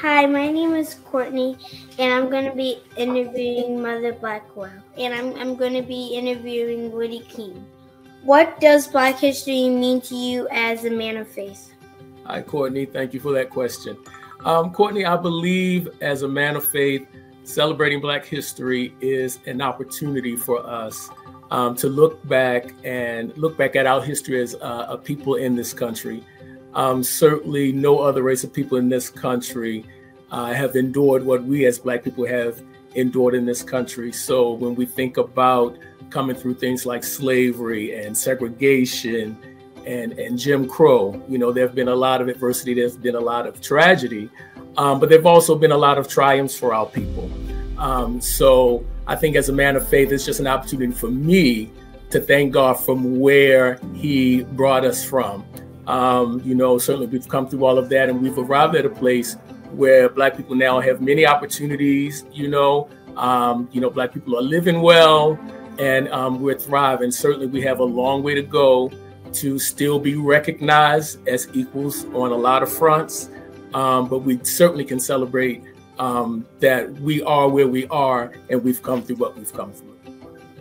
Hi, my name is Kourtney, and I'm going to be interviewing Mother Blackwell, and I'm, I'm going to be interviewing Woody King. What does Black history mean to you as a man of faith? Hi, Kourtney. Thank you for that question. Um, Kourtney, I believe as a man of faith, celebrating Black history is an opportunity for us um, to look back and look back at our history as uh, a people in this country um, certainly, no other race of people in this country uh, have endured what we as Black people have endured in this country. So when we think about coming through things like slavery and segregation and, and Jim Crow, you know, there have been a lot of adversity, there's been a lot of tragedy, um, but there have also been a lot of triumphs for our people. Um, so I think as a man of faith, it's just an opportunity for me to thank God from where He brought us from. Um, you know, certainly we've come through all of that and we've arrived at a place where Black people now have many opportunities. You know, um, you know, Black people are living well and um, we're thriving. Certainly, we have a long way to go to still be recognized as equals on a lot of fronts. Um, but we certainly can celebrate um, that we are where we are and we've come through what we've come through.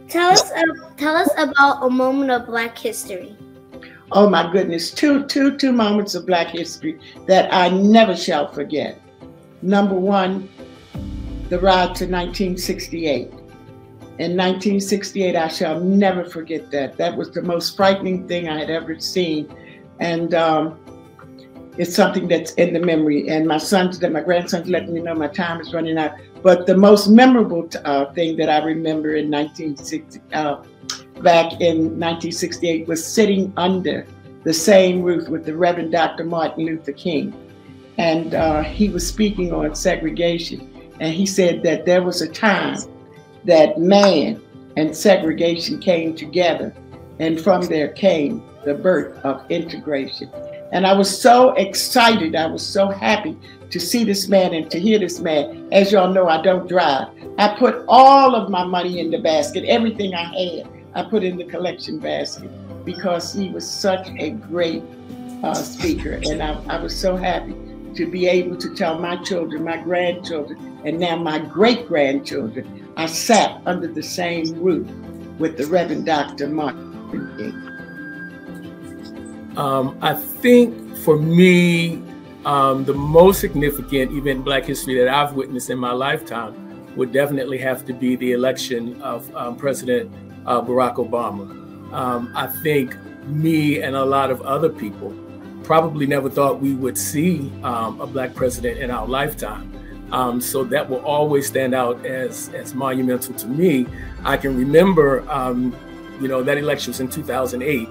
Tell us, uh, tell us about a moment of Black history. Oh my goodness, two, two, two moments of Black history that I never shall forget. Number one, the ride to 1968. In 1968, I shall never forget that. That was the most frightening thing I had ever seen. And um, it's something that's in the memory. And my sons, that my grandsons letting me know my time is running out. But the most memorable uh, thing that I remember in 1960, uh, back in 1968 was sitting under the same roof with the Reverend Dr. Martin Luther King. And uh, he was speaking on segregation. And he said that there was a time that man and segregation came together. And from there came the birth of integration. And I was so excited. I was so happy to see this man and to hear this man. As y'all know, I don't drive. I put all of my money in the basket, everything I had I put in the collection basket because he was such a great uh, speaker. And I, I was so happy to be able to tell my children, my grandchildren, and now my great grandchildren, I sat under the same roof with the Reverend Dr. Martin King. Um, I think for me, um, the most significant event in Black history that I've witnessed in my lifetime would definitely have to be the election of um, President uh, Barack Obama. Um, I think me and a lot of other people probably never thought we would see um, a black president in our lifetime. Um, so that will always stand out as as monumental to me. I can remember, um, you know, that election was in 2008,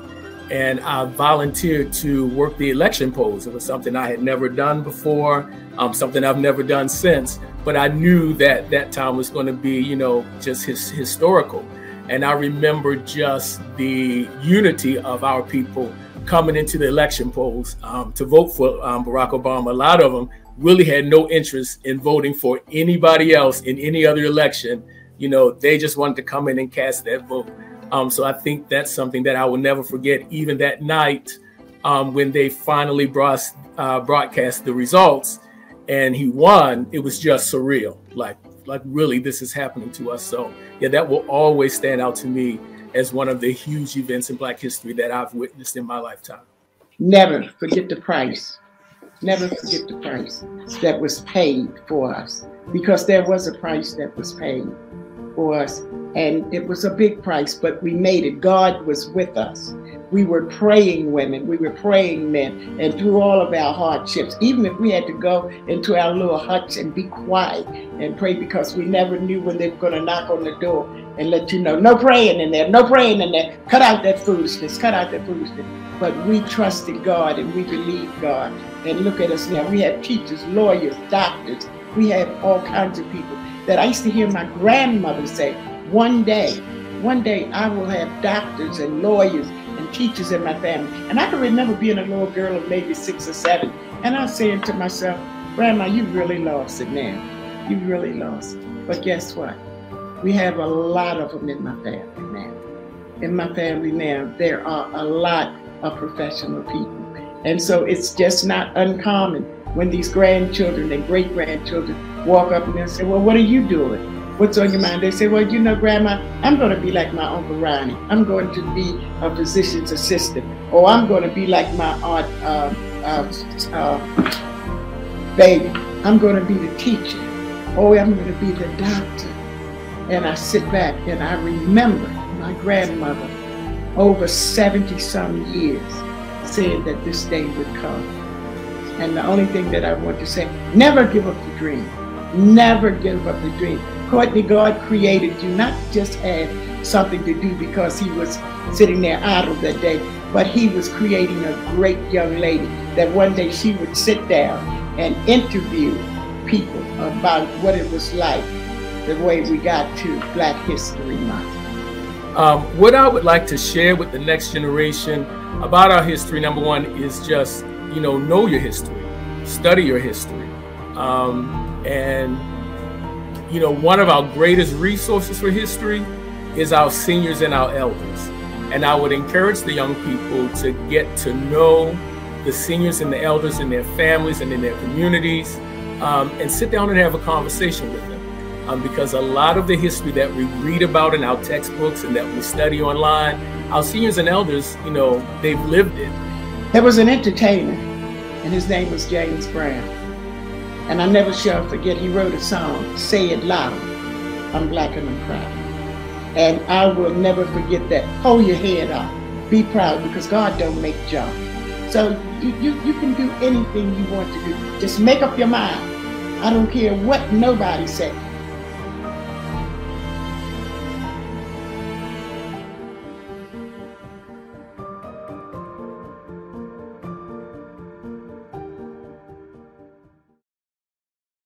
and I volunteered to work the election polls. It was something I had never done before, um, something I've never done since. But I knew that that time was going to be, you know, just his, historical. And I remember just the unity of our people coming into the election polls um, to vote for um, Barack Obama. A lot of them really had no interest in voting for anybody else in any other election. You know, they just wanted to come in and cast that vote. Um, so I think that's something that I will never forget. Even that night um, when they finally brought, uh, broadcast the results and he won, it was just surreal. Like, like really, this is happening to us. So yeah, that will always stand out to me as one of the huge events in Black history that I've witnessed in my lifetime. Never forget the price. Never forget the price that was paid for us because there was a price that was paid for us. And it was a big price, but we made it. God was with us. We were praying women, we were praying men, and through all of our hardships, even if we had to go into our little huts and be quiet and pray because we never knew when they were going to knock on the door and let you know, no praying in there, no praying in there, cut out that foolishness, cut out that foolishness. But we trusted God and we believed God. And look at us now. We have teachers, lawyers, doctors. We have all kinds of people that I used to hear my grandmother say, one day, one day I will have doctors and lawyers and teachers in my family. And I can remember being a little girl of maybe six or seven, and I was saying to myself, Grandma, you really lost it now. You really lost it. But guess what? We have a lot of them in my family now. In my family now, there are a lot of professional people. And so it's just not uncommon when these grandchildren and great grandchildren walk up and they say, Well, what are you doing? What's on your mind? They say, Well, you know, Grandma, I'm going to be like my Uncle Ronnie. I'm going to be a physician's assistant. Or I'm going to be like my Aunt uh, uh, uh, Baby. I'm going to be the teacher. Oh, I'm going to be the doctor. And I sit back and I remember my grandmother over 70 some years saying that this day would come. And the only thing that I want to say, never give up the dream. Never give up the dream. Kourtney, God created you not just had something to do because he was sitting there idle that day, but he was creating a great young lady that one day she would sit down and interview people about what it was like the way we got to Black History Month. Um, what I would like to share with the next generation about our history, number one, is just, you know, know your history, study your history. Um, and, you know, one of our greatest resources for history is our seniors and our elders. And I would encourage the young people to get to know the seniors and the elders in their families and in their communities um, and sit down and have a conversation with them um, because a lot of the history that we read about in our textbooks and that we study online, our seniors and elders, you know, they've lived it. There was an entertainer, and his name was James Brown. And I never shall forget, he wrote a song, Say It Loud, I'm Black and I'm Proud. And I will never forget that. Hold your head up. Be proud because God don't make junk. So you, you, you can do anything you want to do. Just make up your mind. I don't care what nobody said.